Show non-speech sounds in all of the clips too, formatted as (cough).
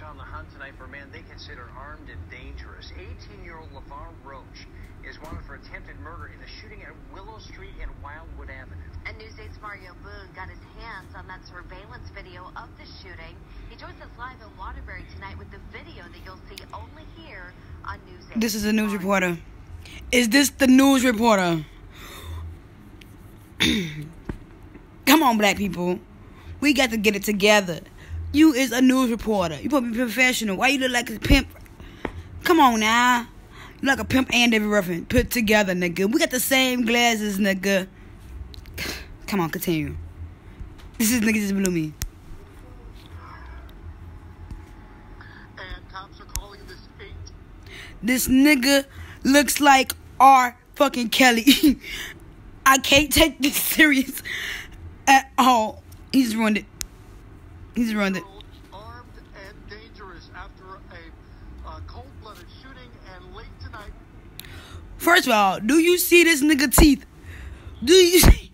police on the hunt tonight for a man they consider armed and dangerous. 18-year-old LeVar Roach is wanted for attempted murder in the shooting at Willow Street and Wildwood Avenue. And News 8's Mario Boone got his hands on that surveillance video of the shooting. He joins us live in Waterbury tonight with the video that you'll see only here on News 8. This is a news reporter. Is this the news reporter? (clears throat) Come on, black people. We got to get it together. You is a news reporter. You supposed to be professional. Why you look like a pimp? Come on now. You like a pimp and David Ruffin put together, nigga. We got the same glasses, nigga. Come on, continue. This is nigga just blew me. And cops are calling this eight. This nigga looks like R fucking Kelly. (laughs) I can't take this serious at all. He's ruined it. He's it. Armed and dangerous after a uh, cold-blooded shooting and late tonight. First of all, do you see this nigga teeth? Do you see?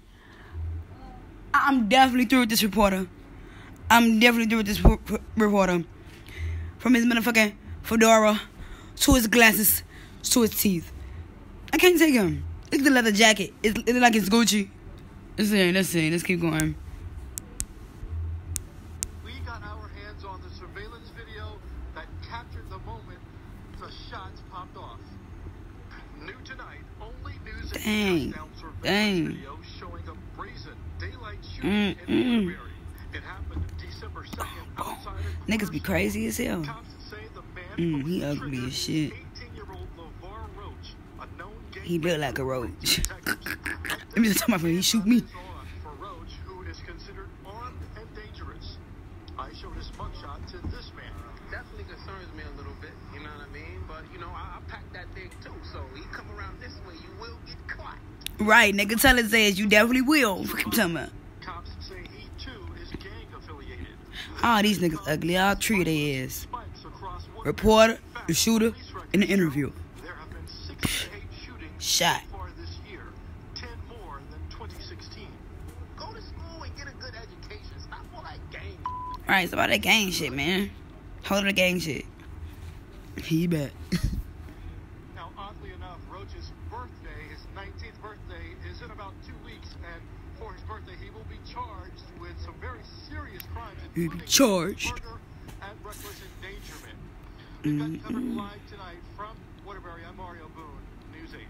I'm definitely through with this reporter. I'm definitely through with this re- re- reporter. From his motherfucking fedora to his glasses to his teeth. I can't take him. Look at the leather jacket. It's, it's like it's Gucci. Let's see. Let's see. Let's keep going. Got our hands on the surveillance video that captured the moment the shots popped off. New tonight, only news and Dang. Dang. video showing a brazen daylight shooting Mm, in mm. It happened December 2nd outside of Niggas be crazy as hell. Cops say the man Mm, he ugly as shit. 18-year-old Roach, a known gang He built like a roach. (laughs) Let me just talk about when he shoot me. for Roach, who is considered armed and dangerous. I showed his mugshot to this man. definitely concerns me a little bit, you know But, you know, I, I packed that thing too, so you come around this way, you will get caught. Right, nigga. Tell his ass you definitely will. Talking about. Cops say he too is gang affiliated. All these niggas ugly. All three of their ass. Spikes across one Reporter, the shooter, and the interview. There have been 68 shootings Shot. so far this year, 10 more than 2016. Go to school and get a good education. Stop all that gang. Alright, it's about that gang shit, man. Hold the gang shit. He bet. (laughs) now, oddly enough, Roach's birthday, his 19th birthday, is in about two weeks, and for his birthday, he will be charged with some very serious crimes, He'll be charged. and reckless endangerment. Mm, We've got mm. live tonight from Waterbury. I'm Mario Boone, News 8.